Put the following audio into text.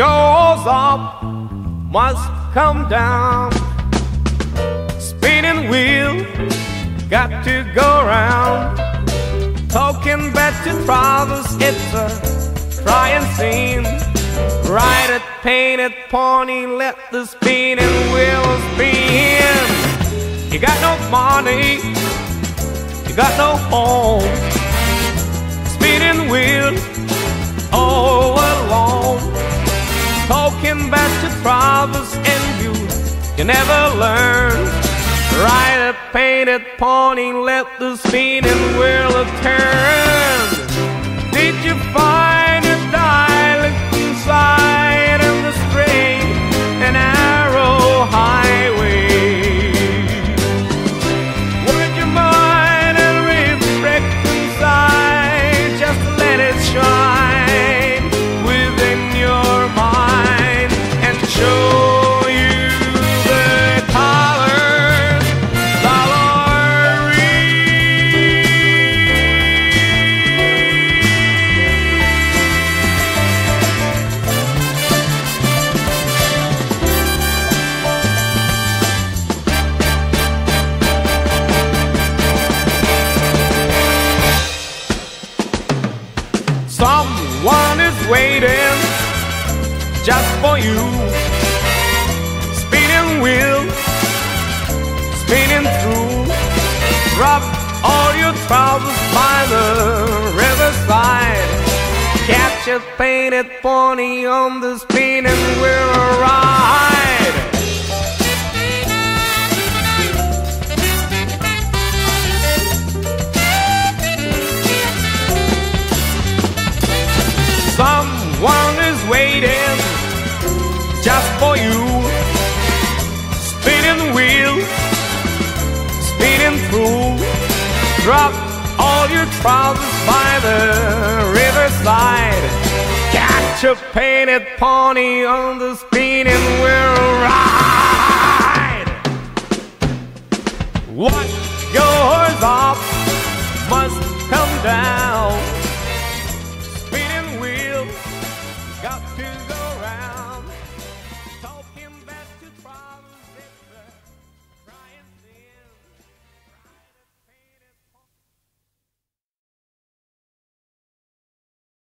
Goes up must come down. Spinning wheel, got to go round. Talking back to brothers, it's a trying scene. Ride it, paint it, pony, let the spinning wheel spin. You got no money, you got no home. Spinning wheel, oh, alone. Talking back to brothers and you, you never learn. Ride a painted pony, let the spinning wheel turn. Waiting just for you. Spinning wheel, spinning through. Drop all your troubles by the riverside. Catch a painted pony on the spinning wheel ride. Someone is waiting just for you. Spinning wheel, spinning through. Drop all your trousers by the riverside. Catch a painted pony on the spinning wheel ride. What goes up must come down.